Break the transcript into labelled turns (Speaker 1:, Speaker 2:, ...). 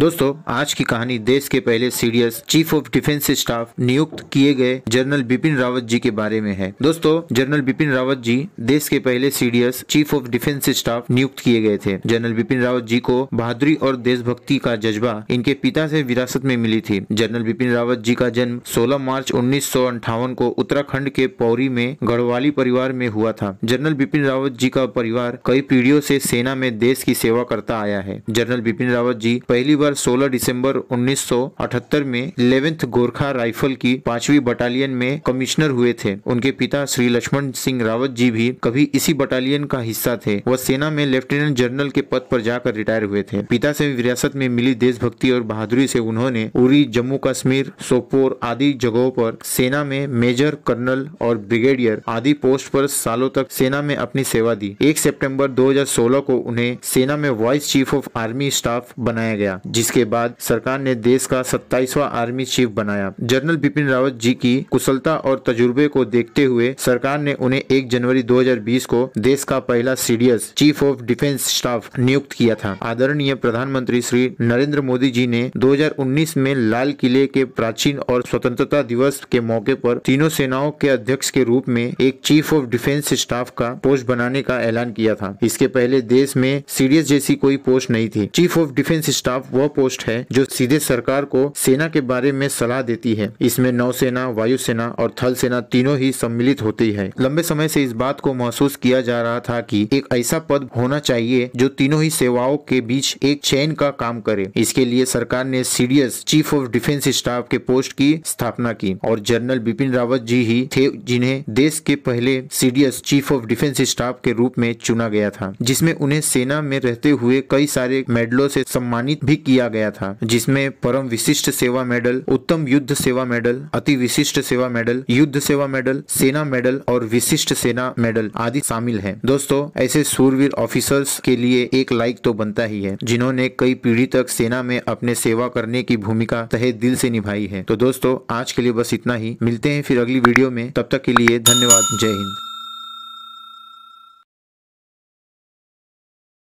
Speaker 1: दोस्तों, आज की कहानी देश के पहले CDS chief of defence staff नियुक्त किए गए जनरल बिपिन रावत जी के बारे में है। दोस्तों, जनरल बिपिन रावत जी देश के पहले CDS chief of defence staff नियुक्त किए गए थे। जनरल बिपिन रावत जी को बहादुरी और देशभक्ति का जज्बा इनके पिता से विरासत में मिली थी। जनरल बिपिन रावत जी का जन्म 16 मार्च उन्नीस को उत्तराखंड के पौरी में गढ़वाली परिवार में हुआ था। जनरल बिपिन रावत जी का परिवार कई पीढ़ियों से सेना में देश की सेवा करता आया है। जनरल बिपिन रावत जी पहली बार 16 दिसंबर 1978 में इलेवेंथ गोरखा राइफल की पांचवी बटालियन में कमिश्नर हुए थे। उनके पिता श्री लक्ष्मण सिंह रावत जी भी कभी इसी बटालियन का हिस्सा थे। वह सेना में लेफ्टिनेंट जनरल के पद पर जाकर रिटायर हुए थे। पिता से विरासत में मिली देशभक्ति और बहादुरी से उन्होंने उरी, जम्मू कश्मीर, सोपोर आदि जगहों पर सेना में मेजर, कर्नल और ब्रिगेडियर आदि पोस्ट पर सालों तक सेना में अपनी सेवा दी। एक सितंबर 2016 को उन्हें सेना में vice chief of army staff बनाया गया जिसके बाद सरकार ने देश का सत्ताईसवा आर्मी चीफ बनाया। जनरल बिपिन रावत जी की कुशलता और तजुर्बे को देखते हुए सरकार ने उन्हें 1 जनवरी 2020 को देश का पहला CDS chief of defence staff नियुक्त किया था। आदरणीय प्रधानमंत्री श्री नरेंद्र मोदी जी ने 2019 में लाल किले के प्राचीन और स्वतंत्रता दिवस के मौके पर तीनों सेनाओं के अध्यक्ष के रूप में एक चीफ ऑफ़ डिफेंस स्टाफ का पोस्ट बनाने का ऐलान किया था। इसके पहले देश में सीडीएस जैसी कोई पोस्ट नहीं थी। Chief of defence staff post है, जो सीधे सरकार को सेना के बारे में सलाह देती है। इसमें नौसेना, वायुसेना और थल सेना तीनों ही सम्मिलित होती है। लंबे समय से इस बात को महसूस किया जा रहा था कि एक ऐसा पद होना चाहिए, जो तीनों ही सेवाओं के बीच एक चैन का काम करे। इसके लिए सरकार ने CDS, chief of defence staff के पोस्ट की स्थापना की और जनरल बिपिन रावत जी ही थे, जिन्हें देश के पहले CDS, chief of defence staff के रूप में चुना गया था, जिसमें उन्हें सेना में रहते हुए कई सारे मेडलों से सम्मानित भी किया गया था, जिसमें परम विशिष्ट सेवा मेडल, उत्तम युद्ध सेवा मेडल, अति विशिष्ट सेवा मेडल, युद्ध सेवा मेडल, सेना मेडल और विशिष्ट सेना मेडल आदि शामिल है। दोस्तों, ऐसे सूरवीर ऑफिसर्स के लिए एक लाइक तो बनता ही है, जिन्होंने कई पीढ़ी तक सेना में अपने सेवा करने की भूमिका तहे दिल से निभाई है। तो दोस्तों, आज के लिए बस इतना ही, मिलते हैं फिर अगली वीडियो में, तब तक के लिए धन्यवाद, जय हिंद।